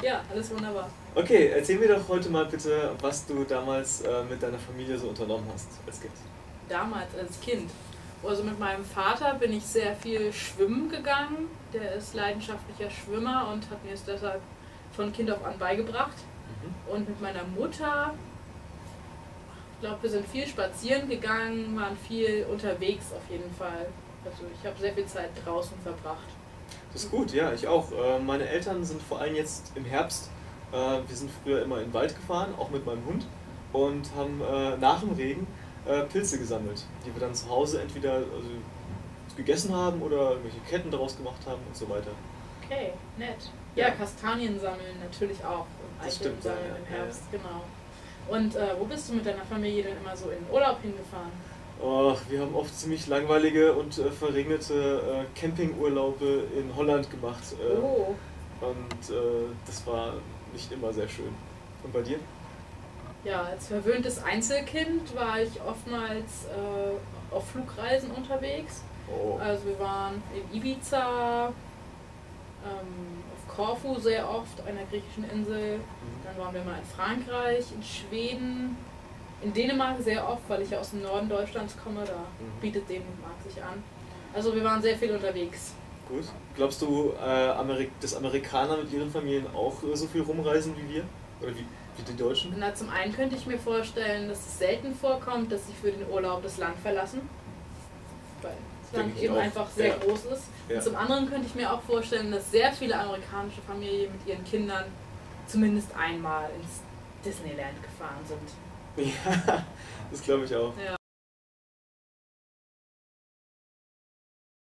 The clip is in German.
Ja, alles wunderbar. Okay, erzähl mir doch heute mal bitte, was du damals äh, mit deiner Familie so unternommen hast als Kind. Damals als Kind. Also mit meinem Vater bin ich sehr viel schwimmen gegangen. Der ist leidenschaftlicher Schwimmer und hat mir es deshalb von Kind auf an beigebracht. Mhm. Und mit meiner Mutter, ich glaube, wir sind viel spazieren gegangen, waren viel unterwegs auf jeden Fall. Also ich habe sehr viel Zeit draußen verbracht. Das ist gut, ja, ich auch. Äh, meine Eltern sind vor allem jetzt im Herbst, äh, wir sind früher immer in den Wald gefahren, auch mit meinem Hund, und haben äh, nach dem Regen Pilze gesammelt, die wir dann zu Hause entweder also, gegessen haben oder irgendwelche Ketten daraus gemacht haben und so weiter. Okay, nett. Ja, Ja. Kastanien sammeln natürlich auch. Und Das stimmt, ja, sammeln ja, im ja, Herbst, genau. Und äh, wo bist du mit deiner Familie denn immer so in Urlaub hingefahren? Oh, wir haben oft ziemlich langweilige und äh, verregnete äh, Campingurlaube in Holland gemacht. Äh, Oh, Und äh, das war nicht immer sehr schön. Und bei dir? ja, als verwöhntes Einzelkind war ich oftmals äh, auf Flugreisen unterwegs. Oh. Also wir waren in Ibiza, ähm, auf Korfu sehr oft, einer griechischen Insel. Mhm. Dann waren wir mal in Frankreich, in Schweden, in Dänemark sehr oft, weil ich ja aus dem Norden Deutschlands komme. Da Mhm. bietet Dänemark sich an. Also wir waren sehr viel unterwegs. Gut. Glaubst du, äh, dass Amerikaner mit ihren Familien auch so viel rumreisen wie wir? Oder wie, wie die Deutschen? Na, zum einen könnte ich mir vorstellen, dass es selten vorkommt, dass sie für den Urlaub das Land verlassen. Weil das Land eben auch. einfach sehr Ja. groß ist. Ja. Zum anderen könnte ich mir auch vorstellen, dass sehr viele amerikanische Familien mit ihren Kindern zumindest einmal ins Disneyland gefahren sind. Ja, das glaube ich auch. Ja.